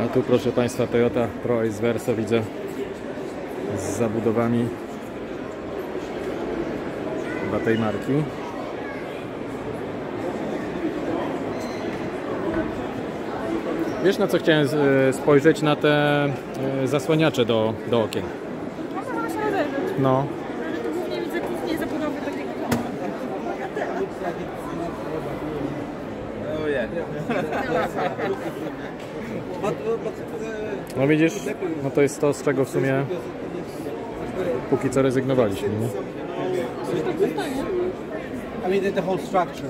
A tu proszę Państwa Toyota Pro Ace Verso widzę z zabudowami chyba tej marki. Wiesz na co chciałem e, spojrzeć? Na te e, zasłaniacze do, do okien. No, widzę zabudowy takiego. No widzisz, no to jest to z czego w sumie póki co rezygnowaliśmy. Nie? I mean, the, whole structure,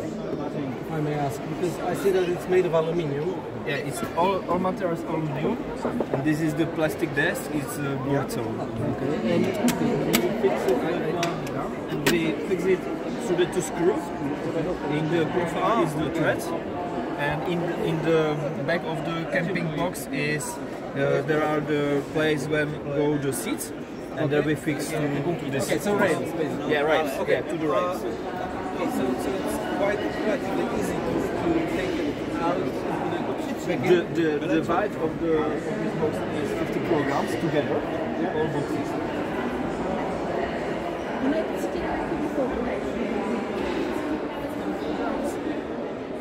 I may ask, because I see that it's made of aluminium. Yeah, it's all, all materials aluminium. And this is the plastic desk, it's uh, Borto. Okay. And you fix it uh, And we fix it through the two screws. In the profile is the thread. And in, in the back of the camping box is uh, there are the place where go the seats. And there we fix to, to the Okay, so rails, basically. Yeah, rails. Uh, okay. Yeah, to the rails. Okay, so, so it's quite relatively easy to, to take it out and put it back The, in. the, the weight of, the, of this box is 50 kilograms together. All boxes.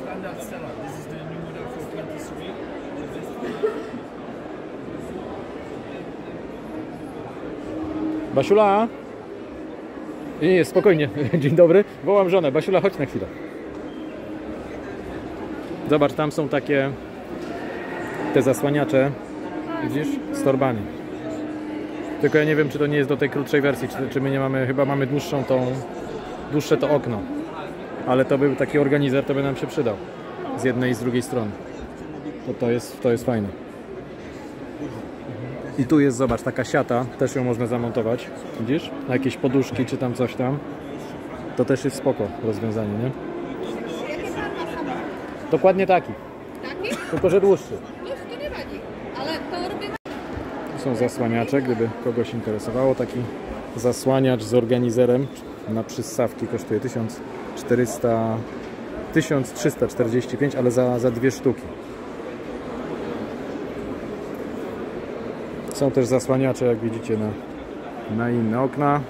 Standard Stella. Uh, this is the new model for 23. Basiula! Nie, nie, spokojnie. Dzień dobry. Wołam żonę. Basiula, chodź na chwilę. Zobacz, tam są takie te zasłaniacze. Widzisz? Z torbami. Tylko ja nie wiem, czy to nie jest do tej krótszej wersji, czy, czy my nie mamy, chyba mamy dłuższą tą, dłuższe to okno. Ale to był taki organizer, to by nam się przydał. Z jednej i z drugiej strony. To, to, jest, to jest fajne. I tu jest, zobacz, taka siata, też ją można zamontować, widzisz? Na jakieś poduszki czy tam coś tam. To też jest spoko rozwiązanie, nie? Dokładnie taki, Taki? tylko że dłuższy. Już to nie radzi. Ale to robimy. Tu są zasłaniacze, gdyby kogoś interesowało. Taki zasłaniacz z organizerem na przyssawki kosztuje 1400, 1345, ale za, za dwie sztuki. Są też zasłaniacze, jak widzicie, na, na inne okna.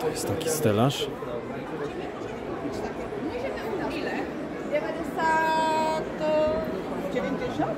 To jest taki stelaż. Ile? Ja będę za to 90?